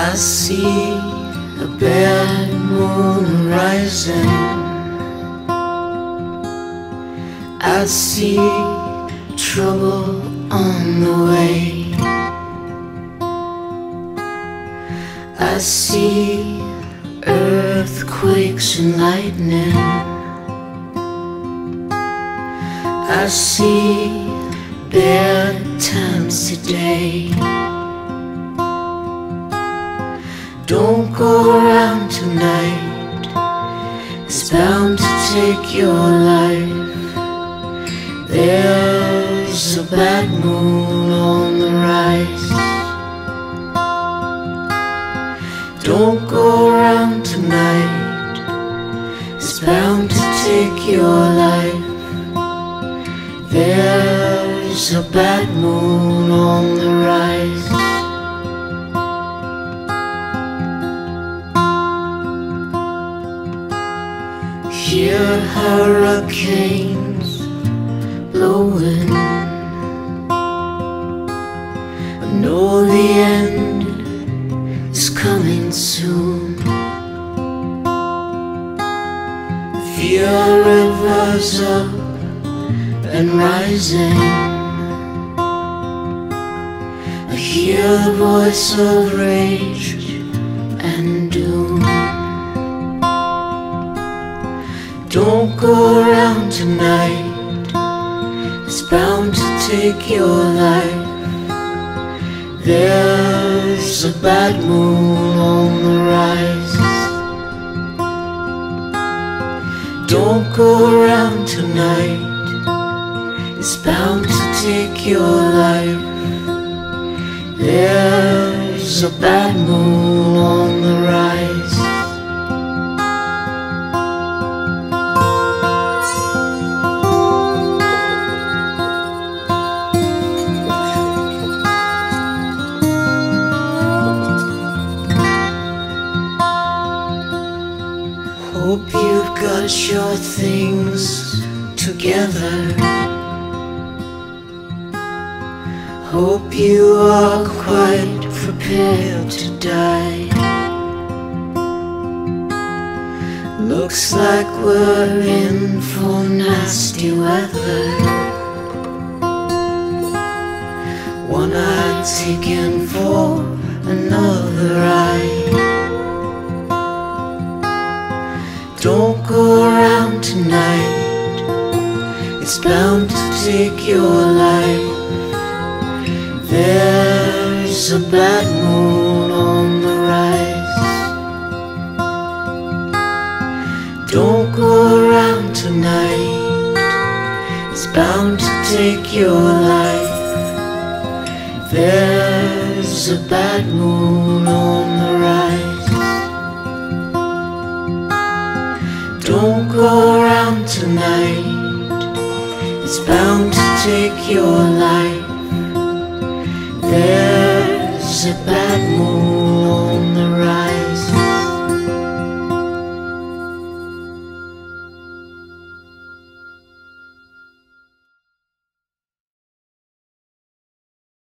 I see a bad moon rising. I see trouble on the way. I see earthquakes and lightning. I see bad times today. Don't go around tonight, it's bound to take your life. There's a bad moon on the rise. Don't go around tonight, it's bound to take your life. There's a bad moon on the Hear hurricanes blowing. I know the end is coming soon. Fear rivers up and rising. I hear the voice of rage Don't go around tonight, it's bound to take your life. There's a bad moon on the rise. Don't go around tonight. It's bound to take your life. There's a bad moon You've got your things together. Hope you are quite prepared to die. Looks like we're in for nasty weather. One eye taken for another eye. Don't go around tonight, it's bound to take your life. There's a bad moon on the rise. Don't go around tonight, it's bound to take your life. There's a bad moon on the rise. Don't go around tonight. It's bound to take your life. There's a bad moon on the rise.